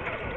Go!